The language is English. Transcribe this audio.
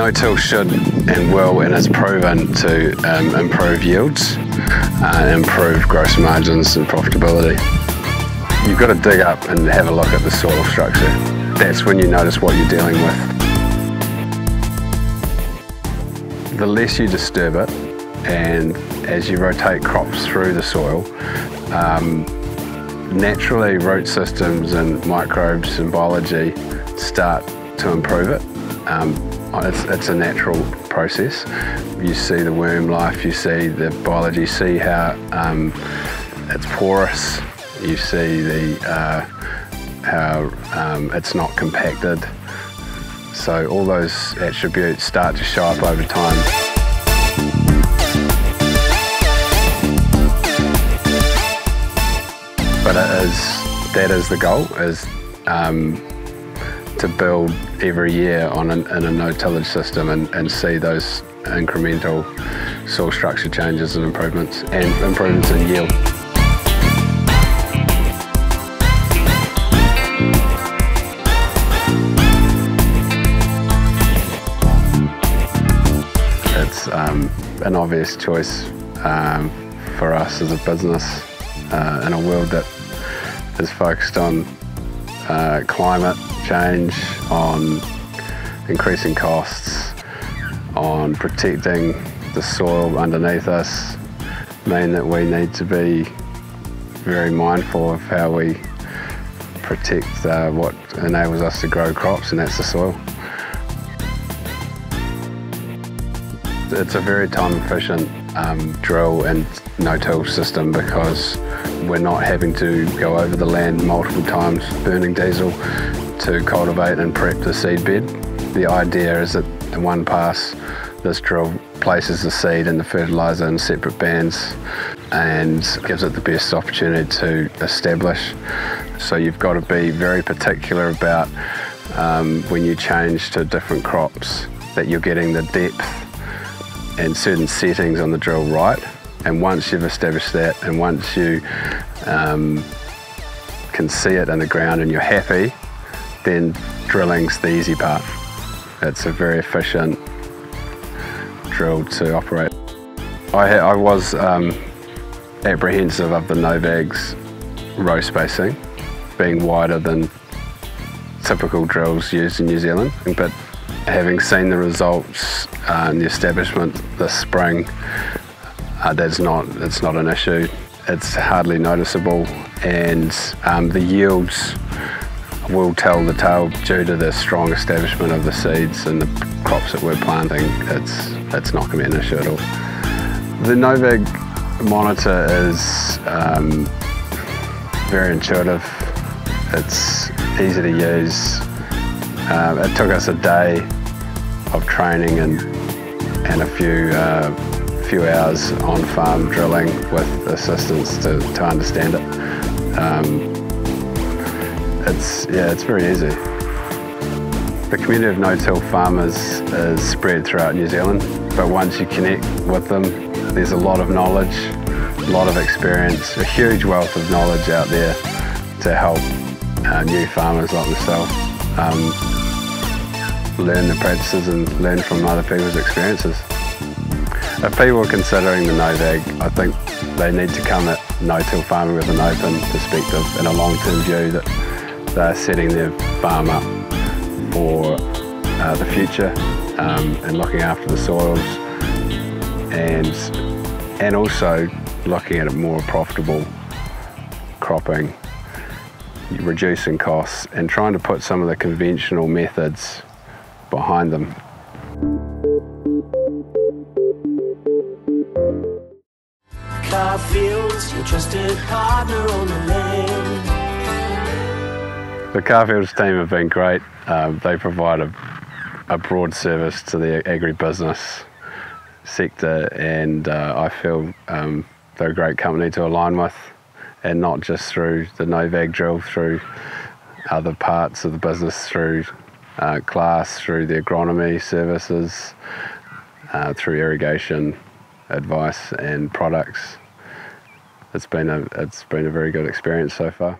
No-till should and will and is proven to um, improve yields, uh, improve gross margins and profitability. You've got to dig up and have a look at the soil structure. That's when you notice what you're dealing with. The less you disturb it, and as you rotate crops through the soil, um, naturally root systems and microbes and biology start to improve it. Um, it's, it's, a natural process. You see the worm life, you see the biology, you see how um, it's porous, you see the uh, how um, it's not compacted. So all those attributes start to show up over time. But it is, that is the goal, is um, to build every year on an, in a no-tillage system and, and see those incremental soil structure changes and improvements and improvements in yield. It's um, an obvious choice um, for us as a business uh, in a world that is focused on uh, climate change, on increasing costs, on protecting the soil underneath us, mean that we need to be very mindful of how we protect uh, what enables us to grow crops, and that's the soil. It's a very time efficient um, drill and no-till system because we're not having to go over the land multiple times burning diesel to cultivate and prep the seed bed. The idea is that in one pass this drill places the seed and the fertiliser in separate bands and gives it the best opportunity to establish. So you've got to be very particular about um, when you change to different crops that you're getting the depth and certain settings on the drill right. And once you've established that and once you um, can see it in the ground and you're happy, then drilling's the easy part. It's a very efficient drill to operate. I, I was um, apprehensive of the Novag's row spacing being wider than typical drills used in New Zealand, but having seen the results uh, and the establishment this spring, uh, that's not, it's not an issue. It's hardly noticeable and um, the yields will tell the tale due to the strong establishment of the seeds and the crops that we're planting. It's, it's not going to be an issue at all. The Novag monitor is um, very intuitive. It's easy to use. Um, it took us a day of training and, and a few, uh, few hours on farm drilling with assistance to, to understand it. Um, it's, yeah, it's very easy. The community of no-till farmers is spread throughout New Zealand, but once you connect with them, there's a lot of knowledge, a lot of experience, a huge wealth of knowledge out there to help uh, new farmers like myself um, learn the practices and learn from other people's experiences. If people are considering the Novag, I think they need to come at no-till farming with an open perspective and a long-term view that they're setting their farm up for uh, the future um, and looking after the soils and, and also looking at a more profitable cropping, reducing costs and trying to put some of the conventional methods behind them. Carrfields, your trusted partner on the land. The Carrfields team have been great. Um, they provide a, a, broad service to the agribusiness sector and uh, I feel um, they're a great company to align with and not just through the Novag drill, through other parts of the business, through uh, CLAAS, through the agronomy services, uh, through irrigation advice and products. It's been a, it's been a very good experience so far.